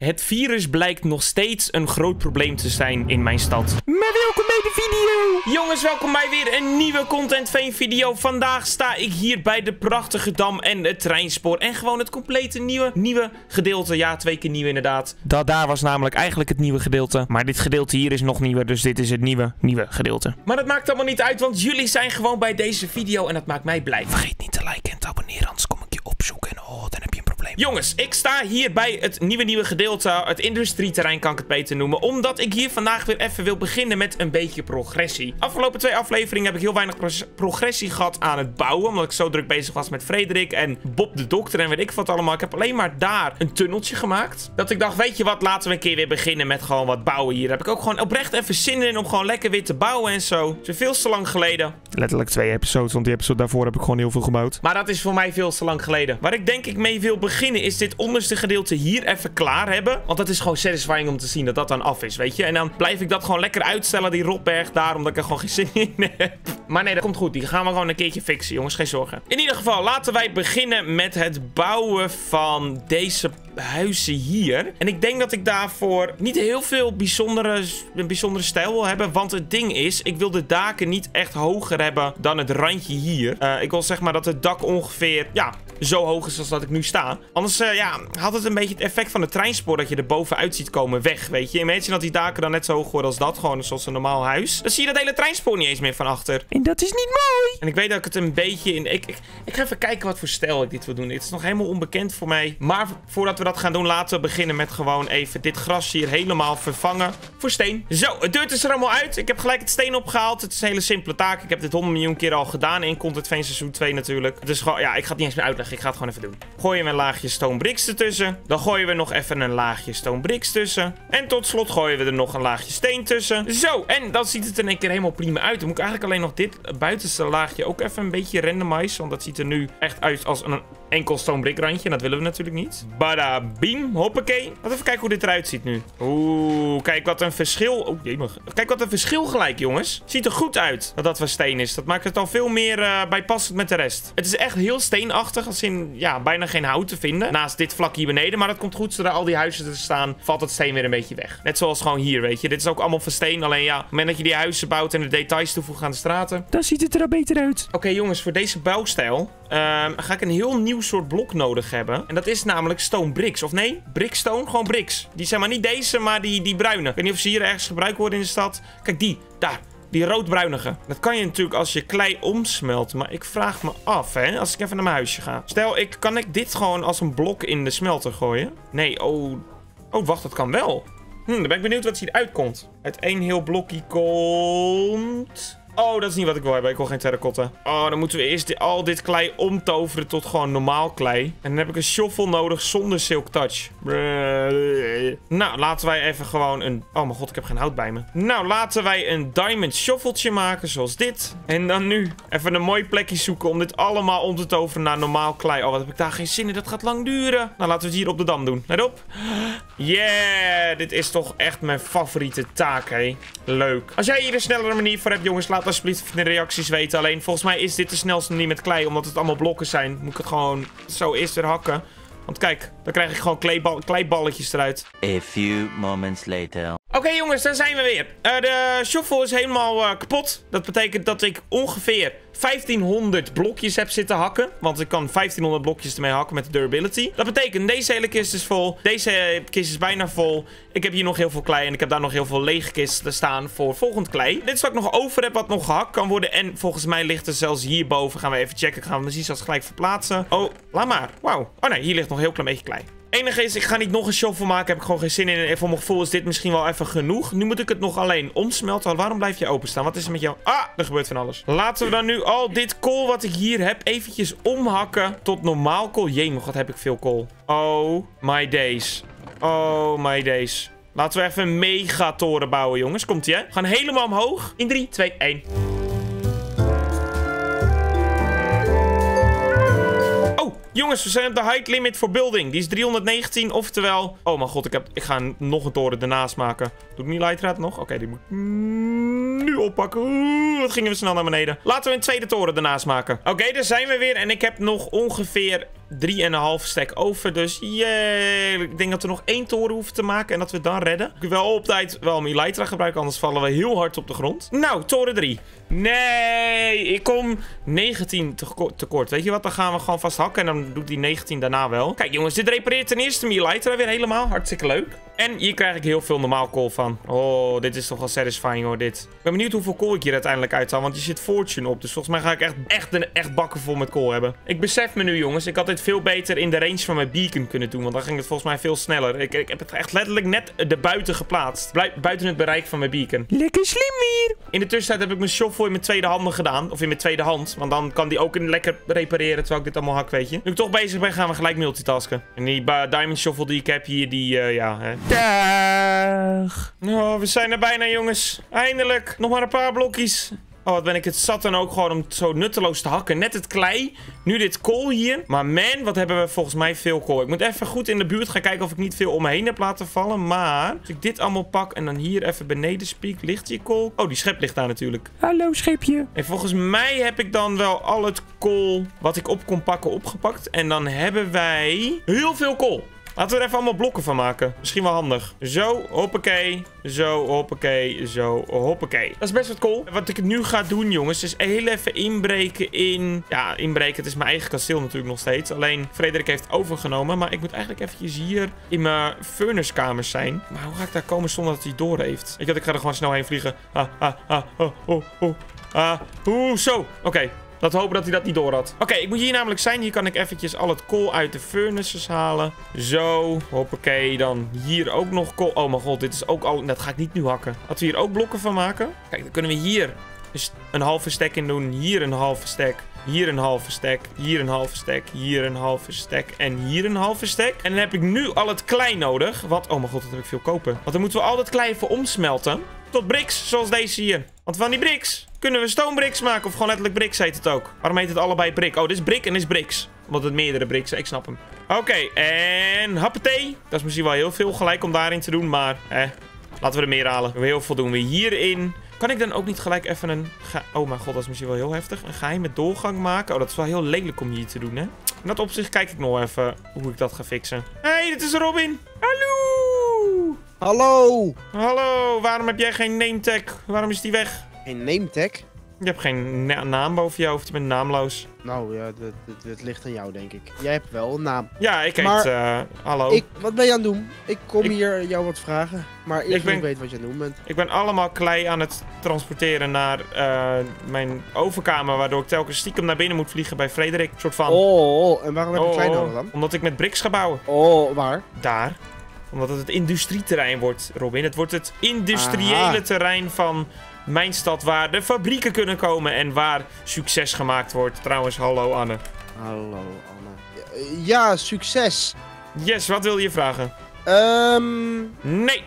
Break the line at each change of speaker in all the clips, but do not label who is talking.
Het virus blijkt nog steeds een groot probleem te zijn in mijn stad. Maar welkom bij de video! Jongens, welkom bij weer een nieuwe Content Fame video. Vandaag sta ik hier bij de prachtige dam en het treinspoor. En gewoon het complete nieuwe, nieuwe gedeelte. Ja, twee keer nieuw inderdaad. Dat daar was namelijk eigenlijk het nieuwe gedeelte. Maar dit gedeelte hier is nog nieuwer, dus dit is het nieuwe, nieuwe gedeelte. Maar dat maakt allemaal niet uit, want jullie zijn gewoon bij deze video en dat maakt mij blij. Vergeet niet te liken en te abonneren, anders kom ik je opzoeken. En oh, dan heb je een probleem. Jongens, ik sta hier bij het nieuwe, nieuwe gedeelte. Het industrieterrein kan ik het beter noemen. Omdat ik hier vandaag weer even wil beginnen met een beetje progressie. Afgelopen twee afleveringen heb ik heel weinig pro- progressie gehad aan het bouwen. Omdat ik zo druk bezig was met Frederik en Bob de dokter en weet ik wat allemaal. Ik heb alleen maar daar een tunneltje gemaakt. Dat ik dacht, weet je wat, laten we een keer weer beginnen met gewoon wat bouwen hier. Heb ik ook gewoon oprecht even zin in om gewoon lekker weer te bouwen en zo. Het is veel te lang geleden. Letterlijk twee episodes, want die episode daarvoor heb ik gewoon heel veel gebouwd. Maar dat is voor mij veel te lang geleden. Waar ik denk ik mee wil beginnen is dit onderste gedeelte hier even klaar hebben. Want dat is gewoon satisfying om te zien dat dat dan af is, weet je. En dan blijf ik dat gewoon lekker uitstellen, die rotberg daar, omdat ik er gewoon geen zin in heb. Maar nee, dat komt goed. Die gaan we gewoon een keertje fixen, jongens. Geen zorgen. In ieder geval, laten wij beginnen met het bouwen van deze huizen hier. En ik denk dat ik daarvoor niet heel veel bijzondere, bijzondere stijl wil hebben. Want het ding is, ik wil de daken niet echt hoger hebben dan het randje hier. Eh, ik wil zeg maar dat het dak ongeveer, ja, zo hoog is als dat ik nu sta. Anders, eh, ja, had het een beetje het effect van het treinspoor dat je er bovenuit ziet komen weg, weet je. Imagine dat die daken dan net zo hoog worden als dat, gewoon zoals een normaal huis. Dan zie je dat hele treinspoor niet eens meer van achter. En dat is niet mooi. En ik weet dat ik het een beetje in... Ik, ik, ik ga even kijken wat voor stijl ik dit wil doen. Dit is nog helemaal onbekend voor mij. Maar voordat we dat gaan doen, laten we beginnen met gewoon even dit gras hier helemaal vervangen voor steen. Zo, het deur is er allemaal uit. Ik heb gelijk het steen opgehaald. Het is een hele simpele taak. Ik heb dit 100 miljoen keer al gedaan in Content Veen seizoen 2 natuurlijk. Dus gewoon, ja, ik ga het niet eens meer uitleggen. Ik ga het gewoon even doen. Gooien we een laagje bricks ertussen. Dan gooien we nog even een laagje stone tussen. En tot slot gooien we er nog een laagje steen tussen. Zo, en dan ziet het in één keer helemaal prima uit. Dan moet ik eigenlijk alleen nog dit buitenste laagje ook even een beetje randomize. Want dat ziet er nu echt uit als een enkel stone brick randje. En dat willen we natuurlijk niet. Bada biem, hoppakee. Laten even kijken hoe dit eruit ziet nu. Oeh, kijk wat een verschil. Oh. Kijk wat een verschil gelijk, jongens. Ziet er goed uit dat dat van steen is. Dat maakt het al veel meer uh, bijpassend met de rest. Het is echt heel steenachtig. Als in, ja, bijna geen hout te vinden. Naast dit vlak hier beneden. Maar dat komt goed. Zodra al die huizen er staan, valt het steen weer een beetje weg. Net zoals gewoon hier, weet je. Dit is ook allemaal van steen. Alleen ja, op het moment dat je die huizen bouwt en de details toevoegt aan de straten. Dan ziet het er al beter uit. Oké, okay, jongens. Voor deze bouwstijl um, ga ik een heel nieuw soort blok nodig hebben. En dat is namelijk stone bricks. Of nee, brickstone. Gewoon bricks. Die zijn maar niet deze, maar die, die bruine. Ik weet niet of ze hier ergens gebruikt worden in de stad. Kijk, die. Daar. Die roodbruinige. Dat kan je natuurlijk als je klei omsmelt. Maar ik vraag me af, hè. Als ik even naar mijn huisje ga. Stel, ik, kan ik dit gewoon als een blok in de smelter gooien? Nee, oh... Oh, wacht, dat kan wel. Hm, dan ben ik benieuwd wat hier uitkomt. Uit één heel blokje komt... Oh, dat is niet wat ik wil hebben. Ik wil geen terracotta. Oh, dan moeten we eerst al dit klei omtoveren tot gewoon normaal klei. En dan heb ik een shovel nodig zonder silk touch. Nou, laten wij even gewoon een... Oh mijn god, ik heb geen hout bij me. Nou, laten wij een diamond shoveltje maken, zoals dit. En dan nu even een mooi plekje zoeken om dit allemaal om te toveren naar normaal klei. Oh, wat heb ik daar geen zin in. Dat gaat lang duren. Nou, laten we het hier op de dam doen. Let op. Yeah, dit is toch echt mijn favoriete taak, hé. Leuk. Als jij hier een snellere manier voor hebt, jongens, laat alsjeblieft in de reacties weten. Alleen, volgens mij is dit de snelste manier met klei. Omdat het allemaal blokken zijn. Moet ik het gewoon zo eerst weer hakken. Want kijk, dan krijg ik gewoon kleibal kleiballetjes eruit.
A few moments later.
Oké jongens, daar zijn we weer. Uh, de shovel is helemaal uh, kapot. Dat betekent dat ik ongeveer 1500 blokjes heb zitten hakken. Want ik kan 1500 blokjes ermee hakken met de durability. Dat betekent, deze hele kist is vol. Deze kist is bijna vol. Ik heb hier nog heel veel klei. En ik heb daar nog heel veel lege kisten staan voor volgend klei. Dit is wat ik nog over heb, wat nog gehakt kan worden. En volgens mij ligt er zelfs hierboven. Gaan we even checken. Gaan we precies als gelijk verplaatsen. Oh, laat maar. Wauw. Oh nee, hier ligt nog een heel klein beetje klei enige is, ik ga niet nog een shovel maken. Heb ik gewoon geen zin in. En voor mijn gevoel is dit misschien wel even genoeg. Nu moet ik het nog alleen omsmelten. Waarom blijf je openstaan? Wat is er met jou? Ah, er gebeurt van alles. Laten we dan nu al dit kool wat ik hier heb eventjes omhakken tot normaal kool. Jee, wat heb ik veel kool. Oh my days. Oh my days. Laten we even een megatoren bouwen, jongens. Komt-ie, hè? We gaan helemaal omhoog. In 3, 2, 1. Jongens, we zijn op de height limit voor building. Die is 319, oftewel... Oh mijn god, ik, heb... ik ga nog een toren ernaast maken. Doet niet lightraad nog? Oké, die moet nu oppakken. Oeh, wat gingen we snel naar beneden. Laten we een tweede toren ernaast maken. Oké, daar zijn we weer. En ik heb nog ongeveer 3,5 stack over. Dus yeah, ik denk dat we nog één toren hoeven te maken en dat we dan redden. Ik wil wel op tijd wel mijn Elytra gebruiken, anders vallen we heel hard op de grond. Nou, toren 3. Nee, ik kom 19 teko- tekort. Weet je wat, dan gaan we gewoon vast hakken en dan doet die 19 daarna wel. Kijk jongens, dit repareert ten eerste mijn Elytra weer helemaal. Hartstikke leuk. En hier krijg ik heel veel normaal kool van. Oh, dit is toch wel satisfying hoor, dit. Ik ben benieuwd hoeveel kool ik hier uiteindelijk uithaal, want hier zit Fortune op. Dus volgens mij ga ik echt, echt, een, echt bakken vol met kool hebben. Ik besef me nu jongens, ik had dit veel beter in de range van mijn beacon kunnen doen. Want dan ging het volgens mij veel sneller. Ik, ik heb het echt letterlijk net erbuiten geplaatst. Blij- buiten het bereik van mijn beacon. Lekker slim hier. In de tussentijd heb ik mijn shovel in mijn tweede handen gedaan. Of in mijn tweede hand. Want dan kan die ook in lekker repareren terwijl ik dit allemaal hak, weet je. Nu ik toch bezig ben, gaan we gelijk multitasken. En die diamond shovel die ik heb hier, die, eh, ja, hè. Dag. Oh, we zijn er bijna, jongens. Eindelijk. Nog maar een paar blokjes. Oh, wat ben ik het zat dan ook gewoon om zo nutteloos te hakken. Net het klei. Nu dit kool hier. Maar man, wat hebben we volgens mij veel kool. Ik moet even goed in de buurt gaan kijken of ik niet veel om me heen heb laten vallen. Maar als ik dit allemaal pak en dan hier even beneden spiek, ligt hier kool. Oh, die schep ligt daar natuurlijk.
Hallo, scheepje.
En volgens mij heb ik dan wel al het kool wat ik op kon pakken opgepakt. En dan hebben wij heel veel kool. Laten we er even allemaal blokken van maken. Misschien wel handig. Zo, hoppakee. Zo, hoppakee. Zo, hoppakee. Dat is best wat cool. Wat ik nu ga doen, jongens, is heel even inbreken in... Ja, inbreken. Het is mijn eigen kasteel natuurlijk nog steeds. Alleen, Frederik heeft overgenomen. Maar ik moet eigenlijk eventjes hier in mijn furnacekamers zijn. Maar hoe ga ik daar komen zonder dat hij door heeft? Ik, ik ga er gewoon snel heen vliegen. Ah, ah, ah, oh, oh, oh. Ah, oeh, zo. Oké. Laten we hopen dat hij dat niet door had. Oké, ik moet hier namelijk zijn. Hier kan ik eventjes al het kool uit de furnaces halen. Zo. Hoppakee. Dan hier ook nog kool. Oh mijn god, dit is ook al... Dat ga ik niet nu hakken. Laten we hier ook blokken van maken. Kijk, dan kunnen we hier dus een halve stack in doen. Hier een halve stack. Hier een halve stack. Hier een halve stack. Hier een halve stack. En hier een halve stack. En dan heb ik nu al het klei nodig. Wat? Oh mijn god, dat heb ik veel kopen. Want dan moeten we al dat klei even omsmelten. Tot bricks, zoals deze hier. Want van die bricks kunnen we stone bricks maken. Of gewoon letterlijk bricks heet het ook. Waarom heet het allebei brick? Oh, dit is brick en dit is bricks. Omdat het meerdere bricks. Ik snap hem. Oké, en happatee. Dat is misschien wel heel veel gelijk om daarin te doen. Maar, hè, laten we er meer halen. Heel veel doen we hierin. Kan ik dan ook niet gelijk even een... Oh mijn god, dat is misschien wel heel heftig. Een geheime doorgang maken. Oh, dat is wel heel lelijk om hier te doen, hè. In dat opzicht kijk ik nog even hoe ik dat ga fixen. hey, dit is Robin. Hallo.
Hallo!
Hallo, waarom heb jij geen name tag? Waarom is die weg?
Geen name tag?
Je hebt geen na- naam boven je hoofd, je bent naamloos.
Nou ja, dat, dat, dat ligt aan jou, denk ik. Jij hebt wel een naam.
Ja, ik heet...
Maar-
eh, hallo.
Ik, wat ben je aan het doen? Ik kom
Ik-
hier jou wat vragen. Maar eerst
Ik ben-
ik weten wat je aan het doen bent.
Ik ben allemaal klei aan het transporteren naar eh, mijn overkamer, waardoor ik telkens stiekem naar binnen moet vliegen bij Frederik. Soort van...
Oh, oh, en waarom heb je
Oh,
klein nodig dan?
Omdat ik met bricks ga bouwen.
Oh, waar?
Daar. Omdat het het industrieterrein wordt, Robin. Het wordt het industriële
Aha.
terrein van mijn stad waar de fabrieken kunnen komen en waar succes gemaakt wordt. Trouwens, hallo Anne.
Hallo, Anne. Ja, succes!
Yes, wat wil je vragen?
Ehm...
Nee.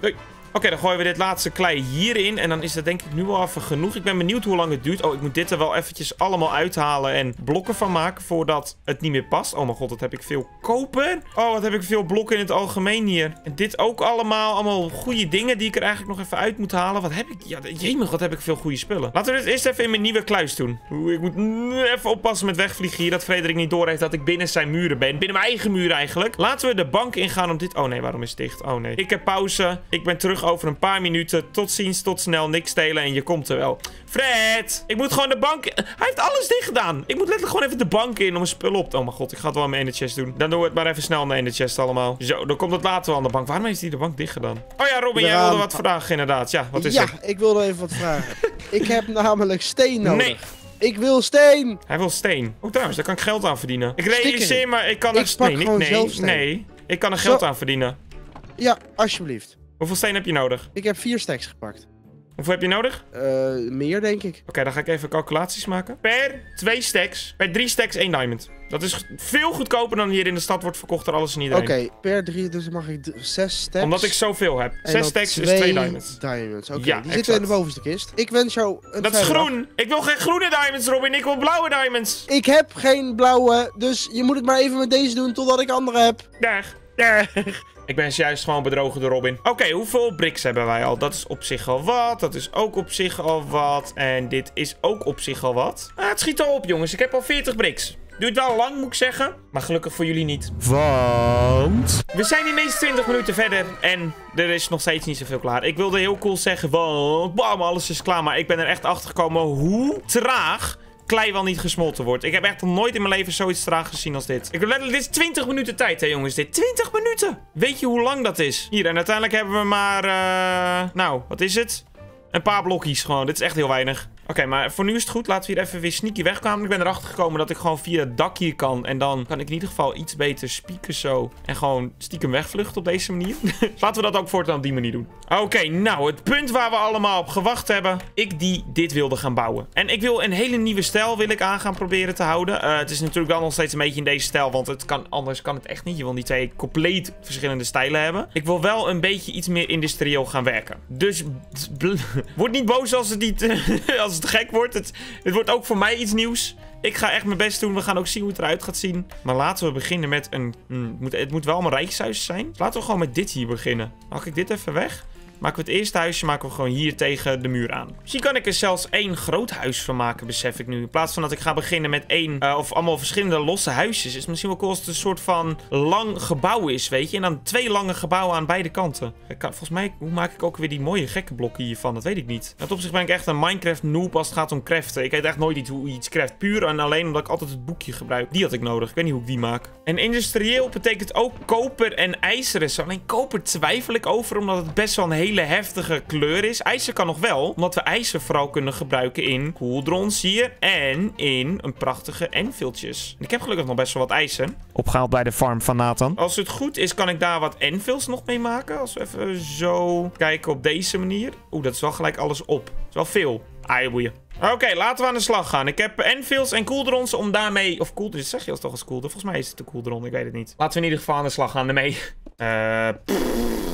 Nee. Oké, dan gooien we dit laatste klei hierin. En dan is dat denk ik nu wel even genoeg. Ik ben benieuwd hoe lang het duurt. Oh, ik moet dit er wel eventjes allemaal uithalen en blokken van maken voordat het niet meer past. Oh mijn god, wat heb ik veel koper. Oh, wat heb ik veel blokken in het algemeen hier. En dit ook allemaal. Allemaal goede dingen die ik er eigenlijk nog even uit moet halen. Wat heb ik? Ja, jemig, wat heb ik veel goede spullen. Laten we dit eerst even in mijn nieuwe kluis doen. Oeh, ik moet even oppassen met wegvliegen hier. Dat Frederik niet door heeft dat ik binnen zijn muren ben. Binnen mijn eigen muren eigenlijk. Laten we de bank ingaan om dit... Oh nee, waarom is het dicht? Oh nee. Ik heb pauze. Ik ben terug over een paar minuten. Tot ziens, tot snel. Niks stelen en je komt er wel. Fred! Ik moet gewoon de bank... Hij heeft alles dicht gedaan. Ik moet letterlijk gewoon even de bank in om een spul op... Oh mijn god, ik ga het wel in mijn ender chest doen. Dan doen we het maar even snel in de ender chest allemaal. Zo, dan komt het later wel aan de bank. Waarom heeft hij de bank dicht gedaan? Oh ja, Robin, jij wilde wat vragen inderdaad. Ja, wat is
ja,
er?
ik wilde even wat vragen. ik heb namelijk steen nodig.
Nee.
Ik wil steen!
Hij wil steen. Oh, trouwens, daar kan ik geld aan verdienen. Ik realiseer me, ik kan
Ik
er...
pak
nee, nee,
zelf steen.
nee. Ik kan er geld
Zo.
aan verdienen.
Ja, alsjeblieft.
Hoeveel steen heb je nodig?
Ik heb vier stacks gepakt.
Hoeveel heb je nodig?
Eh, meer denk ik.
Oké, dan ga ik even calculaties maken. Per twee stacks, per drie stacks één diamond. Dat is veel goedkoper dan hier in de stad wordt verkocht door alles en
Oké,
iedereen.
per drie, dus mag ik zes stacks.
Omdat ik zoveel heb.
En
Zes stacks is
twee
diamonds.
diamonds. Oké,
Ja,
die
exact.
zitten in de bovenste kist. Ik wens jou een
Dat is
dag.
groen. Ik wil geen groene diamonds, Robin. Ik wil blauwe diamonds.
Ik heb geen blauwe, dus je moet het maar even met deze doen totdat ik andere heb.
Dag. Dag. Ik ben juist gewoon bedrogen door Robin. Oké, hoeveel bricks hebben wij al? Dat is op zich al wat. Dat is ook op zich al wat. En dit is ook op zich al wat. Ah, het schiet al op, jongens. Ik heb al 40 bricks. Duurt wel lang, moet ik zeggen. Maar gelukkig voor jullie niet.
Want...
We zijn ineens 20 minuten verder en er is nog steeds niet zoveel klaar. Ik wilde heel cool zeggen, want bam, alles is klaar. Maar ik ben er echt achter gekomen hoe traag klei wel niet gesmolten wordt. Ik heb echt nog nooit in mijn leven zoiets traag gezien als dit. Ik wil letterlijk, dit is 20 minuten tijd, hè jongens. Dit 20 minuten! Weet je hoe lang dat is? Hier, en uiteindelijk hebben we maar, eh, nou, wat is het? Een paar blokjes gewoon. Dit is echt heel weinig. Oké, maar voor nu is het goed. Laten we hier even weer sneaky wegkomen. Ik ben erachter gekomen dat ik gewoon via het dak hier kan. En dan kan ik in ieder geval iets beter spieken zo. En gewoon stiekem wegvluchten op deze manier. Laten we dat ook voortaan op die manier doen. Oké, nou, het punt waar we allemaal op gewacht hebben. Ik die dit wilde gaan bouwen. En ik wil een hele nieuwe stijl wil ik aan gaan proberen te houden. Uh, het is natuurlijk wel nog steeds een beetje in deze stijl. Want het kan, anders kan het echt niet. Je wil die twee compleet verschillende stijlen hebben. Ik wil wel een beetje iets meer industrieel gaan werken. Dus word niet boos als het niet... als het gek wordt. Het, het wordt ook voor mij iets nieuws. Ik ga echt mijn best doen. We gaan ook zien hoe het eruit gaat zien. Maar laten we beginnen met een... Hmm, het, moet, wel mijn rijkshuis zijn. laten we gewoon met dit hier beginnen. Mag ik dit even weg? Maken we het eerste huisje maken we gewoon hier tegen de muur aan. Misschien kan ik er zelfs één groot huis van maken, besef ik nu. In plaats van dat ik ga beginnen met één uh, of allemaal verschillende losse huisjes. Is misschien wel cool als het een soort van lang gebouw is, weet je. En dan twee lange gebouwen aan beide kanten. Volgens mij, hoe maak ik ook weer die mooie gekke blokken hiervan? Dat weet ik niet. Dat op zich ben ik echt een Minecraft noob als het gaat om craften. Ik weet echt nooit iets hoe iets craft. Puur en alleen omdat ik altijd het boekje gebruik. Die had ik nodig. Ik weet niet hoe ik die maak. En industrieel betekent ook koper en ijzeren. Alleen koper twijfel ik over, omdat het best wel een hele hele heftige kleur is. IJzer kan nog wel, omdat we ijzer vooral kunnen gebruiken in koeldrons hier en in een prachtige Enfieldjes. ik heb gelukkig nog best wel wat ijzer. Opgehaald bij de farm van Nathan. Als het goed is, kan ik daar wat Enfields nog mee maken. Als we even zo kijken op deze manier. Oeh, dat is wel gelijk alles op. Dat is wel veel. Aaien Oké, laten we aan de slag gaan. Ik heb Enfields en Cooldrons om daarmee... Of Cooldrons, zeg je als toch als Cooldron? Volgens mij is het de Cooldron, ik weet het niet. Laten we in ieder geval aan de slag gaan ermee. Eh...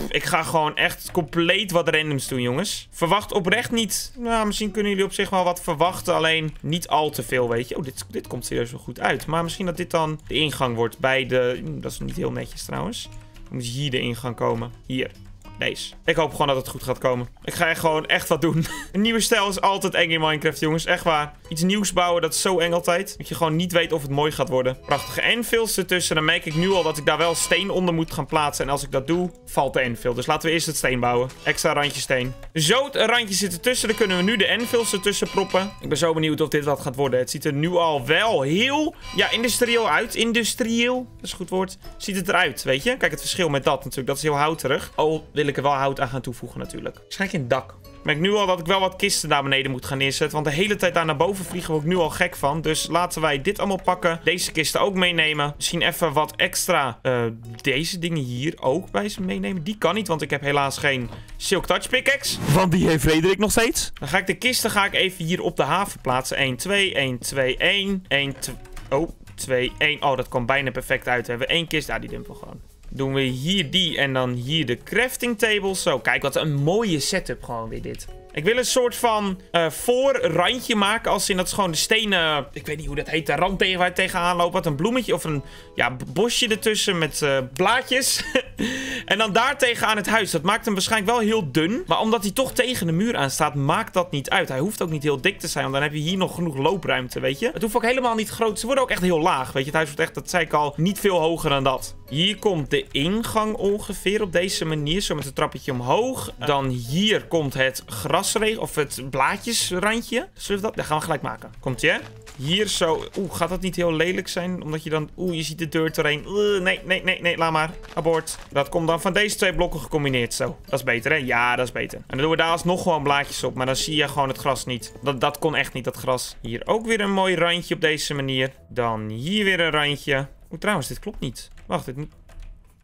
ik ga gewoon echt compleet wat randoms doen, jongens. Verwacht oprecht niet... Nou, misschien kunnen jullie op zich wel wat verwachten. Alleen niet al te veel, weet je. Oh, dit, dit komt serieus wel goed uit. Maar misschien dat dit dan de ingang wordt bij de... Dat is niet heel netjes trouwens. Dan moet hier de ingang komen. Hier. Deze. Ik hoop gewoon dat het goed gaat komen. Ik ga gewoon echt wat doen. Een nieuwe stijl is altijd eng in Minecraft, jongens. Echt waar. Iets nieuws bouwen, dat is zo eng altijd. Dat je gewoon niet weet of het mooi gaat worden. Prachtige enfields ertussen. Dan merk ik nu al dat ik daar wel steen onder moet gaan plaatsen. En als ik dat doe, valt de enfield. Dus laten we eerst het steen bouwen. Extra randje steen. Zo, het randje zit ertussen. Dan kunnen we nu de enfields ertussen proppen. Ik ben zo benieuwd of dit wat gaat worden. Het ziet er nu al wel heel, ja, industrieel uit. Industrieel, dat is een goed woord. Ziet het eruit, weet je? Kijk, het verschil met dat natuurlijk. Dat is heel houterig. Oh, wil wil ik er wel hout aan gaan toevoegen natuurlijk. Waarschijnlijk in het dak. Ik merk nu al dat ik wel wat kisten naar beneden moet gaan neerzetten. Want de hele tijd daar naar boven vliegen word ik nu al gek van. Dus laten wij dit allemaal pakken. Deze kisten ook meenemen. Misschien even wat extra uh, deze dingen hier ook bij ze meenemen. Die kan niet, want ik heb helaas geen Silk Touch pickaxe.
Want die heeft Frederik nog steeds.
Dan ga ik de kisten ga ik even hier op de haven plaatsen. 1, 2, 1, 2, 1, 1, 2... Oh, 2, 1. Oh, dat komt bijna perfect uit. We hebben één kist. Ja, die dimpel gewoon doen we hier die en dan hier de crafting tables. Zo, kijk, wat een mooie setup gewoon weer dit. Ik wil een soort van uh, voorrandje maken. Als in dat is de stenen. Ik weet niet hoe dat heet. De rand tegen waar je tegenaan loopt. Wat een bloemetje of een ja, bosje ertussen met uh, blaadjes. en dan daar tegenaan het huis. Dat maakt hem waarschijnlijk wel heel dun. Maar omdat hij toch tegen de muur aan staat, maakt dat niet uit. Hij hoeft ook niet heel dik te zijn. Want dan heb je hier nog genoeg loopruimte, weet je. Het hoeft ook helemaal niet groot. Ze worden ook echt heel laag, weet je. Het huis wordt echt, dat zei ik al, niet veel hoger dan dat. Hier komt de ingang ongeveer op deze manier. Zo met een trappetje omhoog. Dan hier komt het gras of het blaadjesrandje. Zullen we dat? Dat gaan we gelijk maken. Komt je? Hier zo. Oeh, gaat dat niet heel lelijk zijn? Omdat je dan... Oeh, je ziet de deur terheen. nee, nee, nee, nee. Laat maar. Abort. Dat komt dan van deze twee blokken gecombineerd zo. Dat is beter, hè? Ja, dat is beter. En dan doen we daar alsnog gewoon blaadjes op. Maar dan zie je gewoon het gras niet. Dat, dat kon echt niet, dat gras. Hier ook weer een mooi randje op deze manier. Dan hier weer een randje. Oeh, trouwens, dit klopt niet. Wacht, dit moet...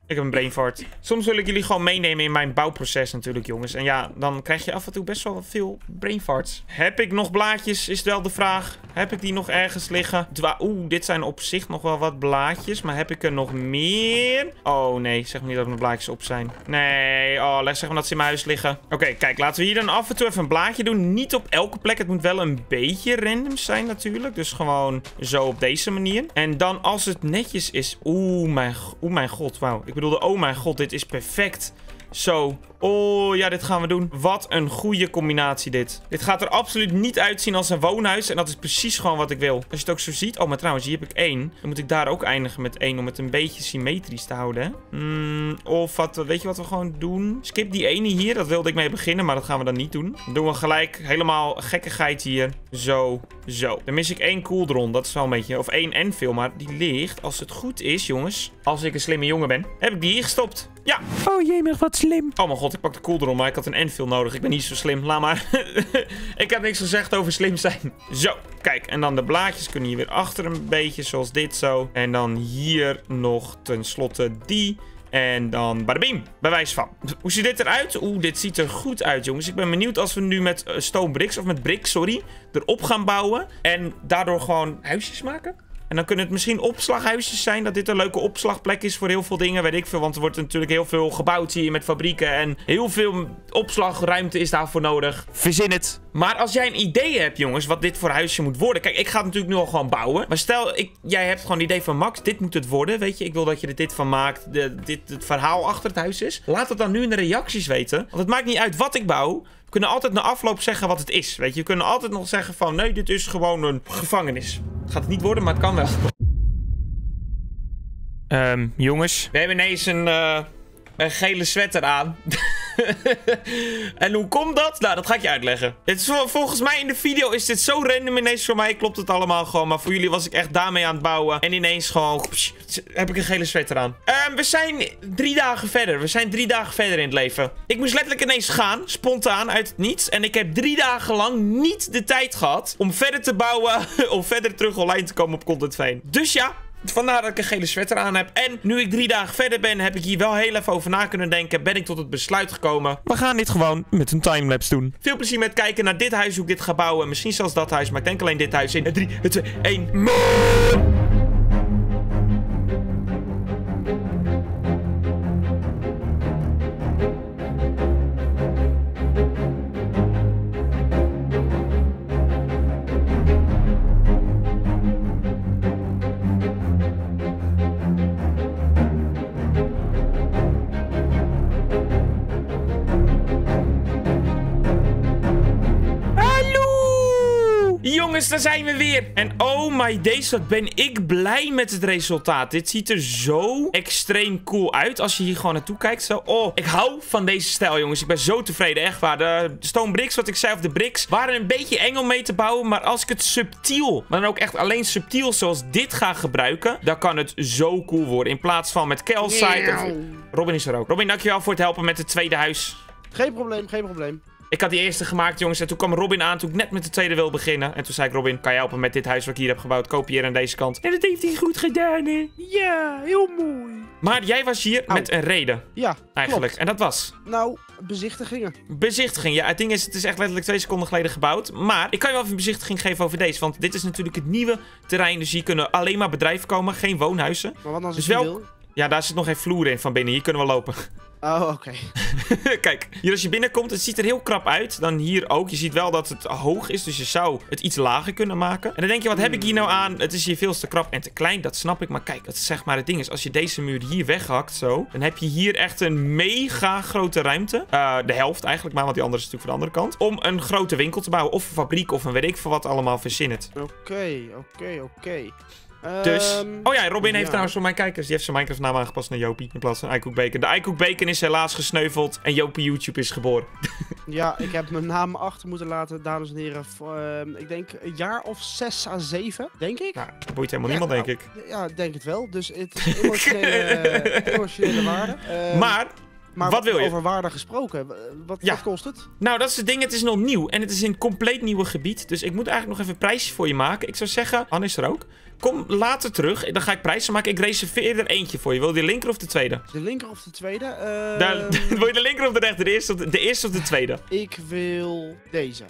Ik heb een brain fart. Soms wil ik jullie gewoon meenemen in mijn bouwproces natuurlijk, jongens. En ja, dan krijg je af en toe best wel veel brain farts. Heb ik nog blaadjes, is wel de vraag. Heb ik die nog ergens liggen? Oeh, dit zijn op zich nog wel wat blaadjes. Maar heb ik er nog meer? Oh, nee. Zeg maar niet dat er blaadjes op zijn. Nee. Oh, leg zeg maar dat ze in mijn huis liggen. Oké, kijk. Laten we hier dan af en toe even een blaadje doen. Niet op elke plek. Het moet wel een beetje random zijn natuurlijk. Dus gewoon zo op deze manier. En dan als het netjes is... Oeh, mijn, oeh, mijn god. Wauw. Ik bedoelde, oh mijn god, dit is perfect. Zo, Oh ja, dit gaan we doen. Wat een goede combinatie dit. Dit gaat er absoluut niet uitzien als een woonhuis. En dat is precies gewoon wat ik wil. Als je het ook zo ziet. Oh, maar trouwens, hier heb ik één. Dan moet ik daar ook eindigen met één. Om het een beetje symmetrisch te houden. Hmm, of wat, weet je wat we gewoon doen? Skip die ene hier. Dat wilde ik mee beginnen. Maar dat gaan we dan niet doen. Dan doen we gelijk helemaal gekkigheid hier. Zo, zo. Dan mis ik één cooldron. Dat is wel een beetje... Of één Enfield. Maar die ligt, als het goed is, jongens. Als ik een slimme jongen ben. Heb ik die hier gestopt. Ja.
Oh jee, wat slim.
Oh mijn god, ik pak de cooldron, maar ik had een Enfield nodig. Ik ben niet zo slim. Laat maar. ik heb niks gezegd over slim zijn. Zo, kijk. En dan de blaadjes kunnen hier weer achter een beetje, zoals dit zo. En dan hier nog tenslotte die. En dan badabeam, bij wijze van. Hoe ziet dit eruit? Oeh, dit ziet er goed uit, jongens. Ik ben benieuwd als we nu met uh, stone bricks, of met bricks, sorry, erop gaan bouwen. En daardoor gewoon huisjes maken. En dan kunnen het misschien opslaghuisjes zijn. Dat dit een leuke opslagplek is voor heel veel dingen. Weet ik veel. Want er wordt natuurlijk heel veel gebouwd hier met fabrieken. En heel veel opslagruimte is daarvoor nodig. Verzin het. Maar als jij een idee hebt, jongens, wat dit voor huisje moet worden. Kijk, ik ga het natuurlijk nu al gewoon bouwen. Maar stel, ik, jij hebt gewoon een idee van Max. Dit moet het worden, weet je. Ik wil dat je er dit van maakt. De, dit het verhaal achter het huis is. Laat het dan nu in de reacties weten. Want het maakt niet uit wat ik bouw We kunnen altijd na afloop zeggen wat het is. Weet je, we kunnen altijd nog zeggen van... Nee, dit is gewoon een gevangenis. Gaat het niet worden, maar het kan wel. Ehm, jongens. We hebben ineens een, uh, een gele sweater aan. en hoe komt dat? Nou, dat ga ik je uitleggen. Het volgens mij in de video is dit zo random ineens voor mij. Klopt het allemaal gewoon. Maar voor jullie was ik echt daarmee aan het bouwen. En ineens gewoon... heb ik een gele sweater aan. Um, we zijn drie dagen verder. We zijn drie dagen verder in het leven. Ik moest letterlijk ineens gaan. Spontaan uit het niets. En ik heb drie dagen lang niet de tijd gehad om verder te bouwen. om verder terug online te komen op Content Fame. Dus ja, Vandaar dat ik een gele sweater aan heb. En nu ik drie dagen verder ben, heb ik hier wel heel even over na kunnen denken. Ben ik tot het besluit gekomen. We gaan dit gewoon met een timelapse doen. Veel plezier met kijken naar dit huis, hoe ik dit ga bouwen. Misschien zelfs dat huis, maar ik denk alleen dit huis in 3, 2, 1. Daar zijn we weer. En oh my days, wat ben ik blij met het resultaat. Dit ziet er zo extreem cool uit. Als je hier gewoon naartoe kijkt. Zo. Oh, ik hou van deze stijl, jongens. Ik ben zo tevreden. Echt waar. De stone bricks, wat ik zei, of de bricks, waren een beetje eng om mee te bouwen. Maar als ik het subtiel, maar dan ook echt alleen subtiel zoals dit ga gebruiken, dan kan het zo cool worden. In plaats van met calcite. Robin is er ook. Robin, dankjewel voor het helpen met het tweede huis.
Geen probleem, geen probleem.
Ik had die eerste gemaakt, jongens. En toen kwam Robin aan toen ik net met de tweede wil beginnen. En toen zei ik, Robin, kan je helpen met dit huis wat ik hier heb gebouwd? Kopiëren aan deze kant. En dat heeft hij goed gedaan, hè?
Ja, heel mooi.
Maar jij was hier met een reden.
Ja,
Eigenlijk. En dat was?
Nou, bezichtigingen.
Bezichtiging. Ja, het ding is, het is echt letterlijk twee seconden geleden gebouwd. Maar ik kan je wel even een bezichtiging geven over deze. Want dit is natuurlijk het nieuwe terrein. Dus hier kunnen alleen maar bedrijven komen, geen woonhuizen.
Maar wat als
dus wel...
wil?
Ja, daar zit nog geen vloer in van binnen. Hier kunnen we lopen.
Oh, oké.
Kijk, hier als je binnenkomt, het ziet er heel krap uit. Dan hier ook. Je ziet wel dat het hoog is, dus je zou het iets lager kunnen maken. En dan denk je, wat heb ik hier nou aan? Het is hier veel te krap en te klein, dat snap ik. Maar kijk, zeg maar het ding is, als je deze muur hier weghakt zo, dan heb je hier echt een mega grote ruimte. Uh, de helft eigenlijk maar, want die andere is natuurlijk van de andere kant. Om een grote winkel te bouwen, of een fabriek, of een weet ik veel wat allemaal, verzin het.
Oké, oké, oké.
Dus,
Ehm,
oh ja, Robin heeft
ja.
trouwens voor mijn kijkers, die heeft zijn Minecraft naam aangepast naar Jopie in plaats van iCook Bacon. De iCook Bacon is helaas gesneuveld en Jopie YouTube is geboren.
Ja, ik heb mijn naam achter moeten laten, dames en heren. Ehm, ik denk een jaar of zes à zeven, denk ik.
Nou, dat boeit helemaal
Ja,
niemand,
nou,
denk ik.
Ja, ik denk het wel. Dus het is emotionele, emotionele waarde. Ehm,
Maar,
maar
wat wil je?
Over waarde gesproken, wat,
Ja.
wat kost het?
nou, dat is het ding. Het is nog nieuw. En het is in een compleet nieuwe gebied. Dus ik moet eigenlijk nog even prijsjes voor je maken. Ik zou zeggen, Anne is er ook. Kom later terug. Dan ga ik prijzen maken. Ik reserveer er eentje voor je. Wil je de linker of de tweede?
De linker of de tweede? Ehm,
Daar- wil je de linker of de rechter? De eerste of de, de eerste of de tweede?
ik wil deze.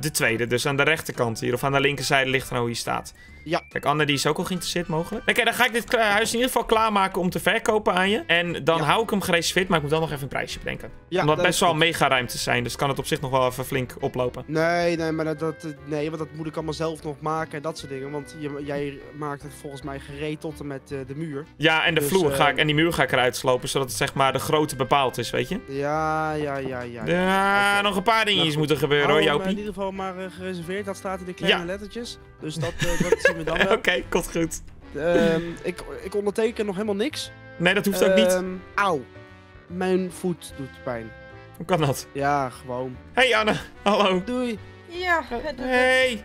De tweede. Dus aan de rechterkant hier. Of aan de linkerzijde ligt er nou hoe je staat.
Ja.
Kijk, Anne die is ook al geïnteresseerd mogelijk. Oké, dan ga ik dit eh, huis in ieder geval klaarmaken om te verkopen aan je. En dan
Ja.
hou ik hem gereserveerd, maar ik moet dan nog even een prijsje bedenken.
Ja,
Omdat
dat
best wel mega ruimtes zijn, dus kan het op zich nog wel even flink oplopen.
Nee, nee, maar dat, dat, eh, nee, want dat moet ik allemaal zelf nog maken en dat soort dingen. Want je, jij maakt het volgens mij gereed tot en met eh, de muur.
Ja, en de
Dus,
vloer ga
eh,
ik, en die muur ga ik eruit slopen, zodat het zeg maar de grootte bepaald is, weet je?
Ja, ja, ja, ja.
Nog een paar dingetjes
goed.
moeten gebeuren hoor,
eh, in ieder geval maar eh, gereserveerd. Dat staat in de kleine lettertjes. Dus dat, eh, dat zien we dan wel.
Oké, komt goed.
Ehm, ik, ik onderteken nog helemaal niks.
Nee, dat hoeft ook niet.
Ehm, Auw. Mijn voet doet pijn.
Hoe kan dat?
Ja, gewoon.
Hey Anne, hallo.
Doei.
Ja, het doet
Hey,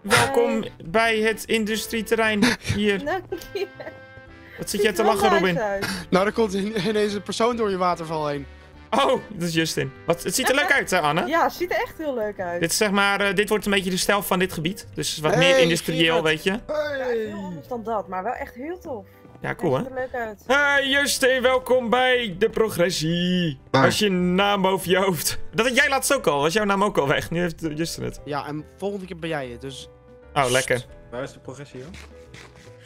welkom bij het industrieterrein hier.
Dank je.
Wat zit jij te lachen, Robin?
Nou, er komt in- ineens een persoon door je waterval heen.
Oh, dat is Justin. Wat, het ziet er leuk uit, hè, Anne?
Ja, het ziet er echt heel leuk uit.
Dit, is, zeg maar, eh, dit wordt een beetje de stijl van dit gebied. Dus wat
Hey,
meer industrieel, weet je.
Ja, heel anders dan dat, maar wel echt heel tof.
Ja, cool,
Het
hè?
ziet er leuk uit.
Hey Justin, welkom bij de progressie.
Waar?
Als je naam boven je hoofd. Dat had jij laatst ook al. Was jouw naam ook al weg? Nu heeft Justin het.
Ja, en volgende keer ben jij het. Dus
Oh, lekker.
Waar is de progressie, hoor?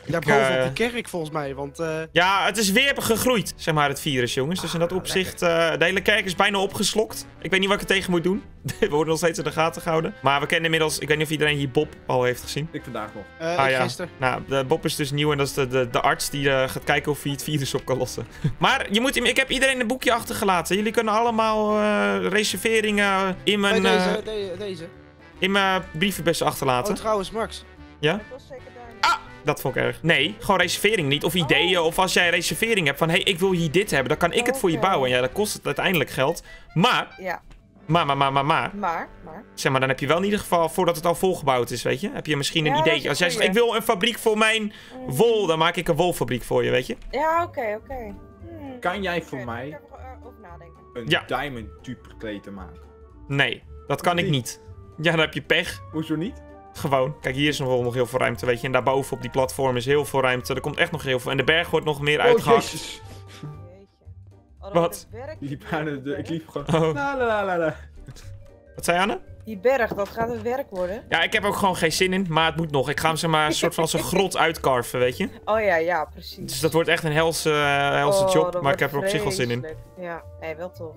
Ja,
Ik,
boven
eh,
op die kerk volgens mij. Want eh,
Ja, het is weer gegroeid, zeg maar, het virus, jongens. Dus in dat
Ah,
opzicht, eh, de hele kerk is bijna opgeslokt. Ik weet niet wat ik er tegen moet doen. We worden nog steeds in de gaten gehouden. Maar we kennen inmiddels, ik weet niet of iedereen hier Bob al heeft gezien.
Ik vandaag nog.
eh
Ah,
ik
ja.
gisteren.
Nou, de Bob is dus nieuw en dat is de, de, de arts die gaat kijken of hij het virus op kan lossen. maar je moet, ik heb iedereen een boekje achtergelaten. Jullie kunnen allemaal eh, reserveringen in
Bij
mijn,
deze,
eh,
de- deze.
in mijn brievenbus
Oh,
achterlaten.
trouwens, Max.
ja?
Ik was zeker
dat vond ik erg. Nee, gewoon reservering niet. Of ideeën.
Oh.
Of als jij een reservering hebt van... Hé, hey, ik wil hier dit hebben. Dan kan ik het voor je bouwen. En ja, dan kost het uiteindelijk geld. Maar,
Ja,
maar, maar, maar, maar, maar.
maar, maar.
Zeg maar, dan heb je wel in ieder geval... Voordat het al volgebouwd is, weet je. Heb je misschien een
Ja, dat een
Als jij zegt, ik wil een fabriek voor mijn
Mm.
wol. Dan maak ik een wolfabriek voor je, weet je.
Ja, oké, oké. Hmm,
Kan jij voor mij
eh, over nadenken.
een
Ja.
diamond type kleed maken?
Nee, dat kan ik
niet.
Ja, dan heb je pech.
Hoezo niet?
Gewoon. Kijk, hier is nog wel nog heel veel ruimte, weet je. En daarboven op die platform is heel veel ruimte. Er komt echt nog heel veel. En de berg wordt nog meer
Oh,
uitgehakt.
jezus.
Oh,
Wat?
bijna de... Ik liep gewoon...
Oh,
La la la
wat zei Anne?
Die berg, dat gaat het werk worden.
Ja, ik heb ook gewoon geen zin in, maar het moet nog. Ik ga hem zeg maar een soort van als een grot uitkarven, weet je.
Oh ja, ja, precies.
Dus dat wordt echt een helse, eh, helse
Oh,
job, maar ik heb er op zich wel zin in.
Ja, hey, wel tof.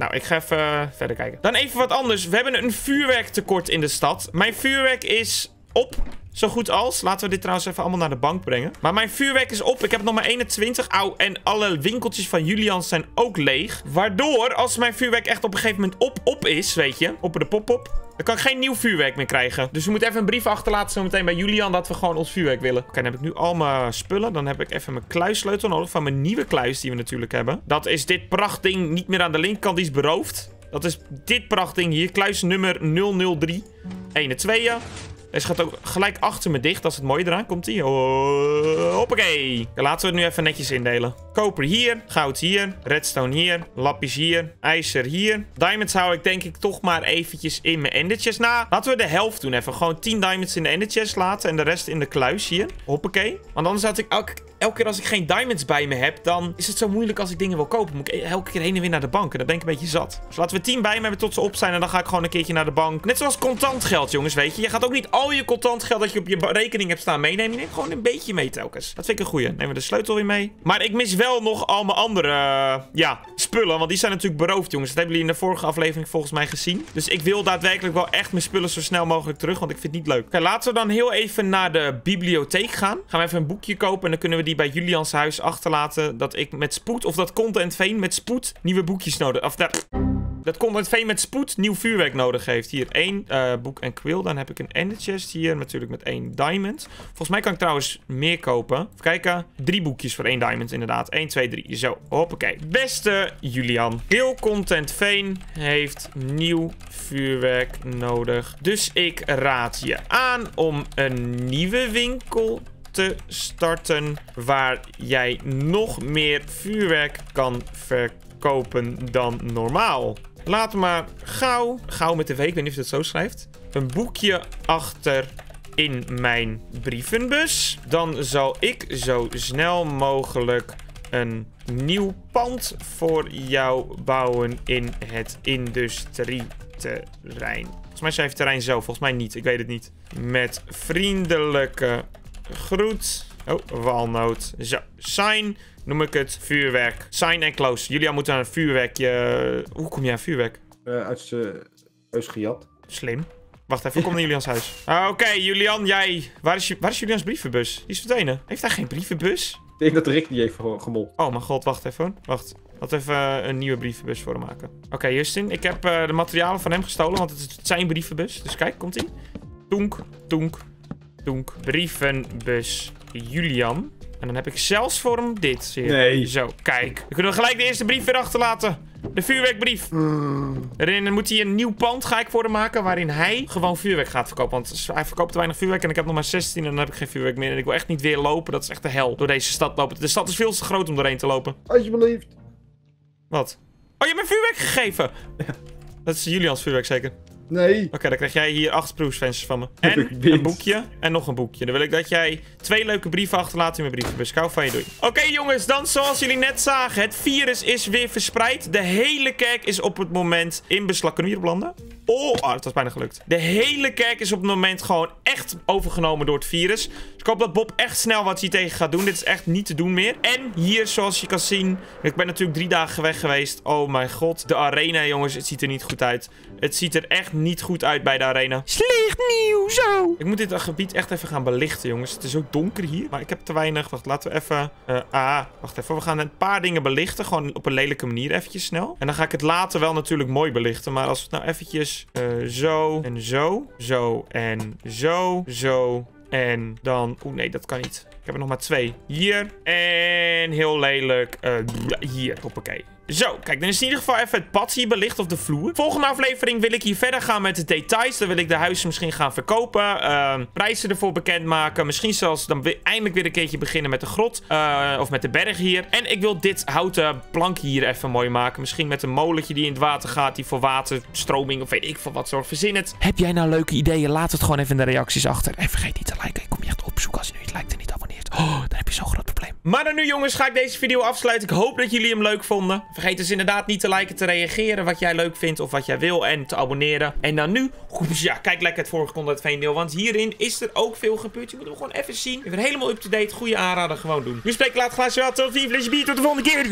Nou, ik ga even eh, verder kijken. Dan even wat anders. We hebben een vuurwerktekort in de stad. Mijn vuurwerk is op. Zo goed als. Laten we dit trouwens even allemaal naar de bank brengen. Maar mijn vuurwerk is op. Ik heb nog maar 21. Au, en alle winkeltjes van Julian zijn ook leeg. Waardoor, als mijn vuurwerk echt op een gegeven moment op, op is, weet je. Op de pop-op. Dan kan ik geen nieuw vuurwerk meer krijgen. Dus we moeten even een brief achterlaten zometeen bij Julian dat we gewoon ons vuurwerk willen. Oké, dan heb ik nu al mijn spullen. Dan heb ik even mijn kluissleutel nodig van mijn nieuwe kluis die we natuurlijk hebben. Dat is dit prachtding niet meer aan de linkerkant. Die is beroofd. Dat is dit prachtding hier. Kluis nummer 003. 1 en 2. Deze gaat ook gelijk achter me dicht. Dat is het mooie eraan. Komt ie. Oh, hoppakee. Oké, laten we het nu even netjes indelen. Koper hier. Goud hier. Redstone hier. Lapjes hier. IJzer hier. Diamonds hou ik denk ik toch maar eventjes in mijn ender chest. Nou, laten we de helft doen even. Gewoon 10 diamonds in de ender chest laten. En de rest in de kluis hier. Hoppakee. Want anders had ik elke, elke keer als ik geen diamonds bij me heb... dan is het zo moeilijk als ik dingen wil kopen. Moet ik elke keer heen en weer naar de bank. En dan ben ik een beetje zat. Dus laten we 10 bij me hebben tot ze op zijn. En dan ga ik gewoon een keertje naar de bank. Net zoals contant geld, jongens, weet je. Je gaat ook niet al je contant geld dat je op je rekening hebt staan meenemen. Je neemt gewoon een beetje mee telkens. Dat vind ik een goeie. Nemen we de sleutel weer mee. Maar ik mis wel nog al mijn andere, eh, ja, spullen. Want die zijn natuurlijk beroofd, jongens. Dat hebben jullie in de vorige aflevering volgens mij gezien. Dus ik wil daadwerkelijk wel echt mijn spullen zo snel mogelijk terug. Want ik vind het niet leuk. Oké, laten we dan heel even naar de bibliotheek gaan. Gaan we even een boekje kopen. En dan kunnen we die bij Julians huis achterlaten. Dat ik met spoed, of dat Content Veen met spoed, nieuwe boekjes nodig... Of dat... Dat Content Veen met spoed nieuw vuurwerk nodig heeft. Hier één eh, boek en quill. Dan heb ik een ender chest hier. Natuurlijk met één diamond. Volgens mij kan ik trouwens meer kopen. Even kijken. Drie boekjes voor één diamond inderdaad. 1, 2, 3. Zo, hoppakee. Beste Julian. Heel Content Veen heeft nieuw vuurwerk nodig. Dus ik raad je aan om een nieuwe winkel te starten waar jij nog meer vuurwerk kan verkopen dan normaal. Laat maar gauw, gauw met de V, ik weet niet of je het zo schrijft, een boekje achter in mijn brievenbus. Dan zal ik zo snel mogelijk een nieuw pand voor jou bouwen in het terrein. Volgens mij schrijf je terrein zo, volgens mij niet. Ik weet het niet. Met vriendelijke groet. Oh, walnoot. Zo, sign noem ik het vuurwerk. Sign en close. Julian moet aan een vuurwerkje... Hoe kom jij aan vuurwerk?
Eh, uit gejat.
Slim. Wacht even, kom naar Julians huis. Ah, Oké, Julian, jij... Waar is, je- waar is Julians brievenbus? Die is verdwenen. Heeft hij geen brievenbus?
Ik denk dat Rick die heeft ge- gemold.
Oh mijn god, wacht even. Wacht. Laat even eh, een nieuwe brievenbus voor hem maken. Oké, Justin. Ik heb eh, de materialen van hem gestolen, want het is zijn brievenbus. Dus kijk, komt ie. Toenk, toenk. Brievenbus Julian. En dan heb ik zelfs voor hem dit. Zie je?
Nee.
Zo, kijk. Dan kunnen we gelijk de eerste brief weer achterlaten. De vuurwerkbrief. Daarin moet hij een nieuw pand ga ik voor hem maken. Waarin hij gewoon vuurwerk gaat verkopen. Want hij verkoopt te weinig vuurwerk. En ik heb nog maar 16. En dan heb ik geen vuurwerk meer. En ik wil echt niet weer lopen. Dat is echt de hel. Door deze stad lopen. De stad is veel te groot om doorheen te lopen.
Alsjeblieft.
Wat? Oh, je hebt me vuurwerk gegeven. Dat is Julians vuurwerk zeker.
Nee.
Oké, dan krijg jij hier acht proefsvensters van me. En een boekje. En nog een boekje. Dan wil ik dat jij twee leuke brieven achterlaat in mijn brievenbus. Kou van je doei. Oké jongens, dan zoals jullie net zagen. Het virus is weer verspreid. De hele kerk is op het moment in beslag. Kunnen we hierop landen? Oh, ah, dat was bijna gelukt. De hele kerk is op het moment gewoon echt overgenomen door het virus. Dus ik hoop dat Bob echt snel wat hier tegen gaat doen. Dit is echt niet te doen meer. En hier, zoals je kan zien... Ik ben natuurlijk drie dagen weg geweest. Oh mijn god. De arena, jongens. Het ziet er niet goed uit. Het ziet er echt niet goed uit bij de arena. Slecht nieuw, zo. Ik moet dit gebied echt even gaan belichten, jongens. Het is zo donker hier. Maar ik heb te weinig. Wacht, laten we even... eh, ah, wacht even. We gaan een paar dingen belichten. Gewoon op een lelijke manier eventjes snel. En dan ga ik het later wel natuurlijk mooi belichten. Maar als we het nou eventjes eh, zo en zo, zo en zo, zo... En dan... Oeh, nee, dat kan niet. Ik heb er nog maar twee. Hier. En heel lelijk. eh, hier. Hoppakee. Zo, kijk, dan is in ieder geval even het pad hier belicht of de vloer. Volgende aflevering wil ik hier verder gaan met de details. Dan wil ik de huizen misschien gaan verkopen. ehm, prijzen ervoor bekendmaken. Misschien zelfs dan eindelijk weer een keertje beginnen met de grot. eh, of met de berg hier. En ik wil dit houten plankje hier even mooi maken. Misschien met een molentje die in het water gaat. Die voor waterstroming of weet ik veel wat zorgt. Verzin het. Heb jij nou leuke ideeën? Laat het gewoon even in de reacties achter. En vergeet niet te liken. Ik kom je echt opzoeken als je nu niet lijkt en niet abonneert. Oh, dan heb je zo'n groot probleem. Maar dan nu jongens ga ik deze video afsluiten. Ik hoop dat jullie hem leuk vonden. Vergeet dus inderdaad niet te liken, te reageren wat jij leuk vindt of wat jij wil. En te abonneren. En dan nu, ja, kijk lekker het vorige content van deel. Want hierin is er ook veel gebeurd. Je moet hem gewoon even zien. Even helemaal up-to-date. Goede aanrader, gewoon doen. Nu spreek ik laat glaasje water. Tot de volgende keer.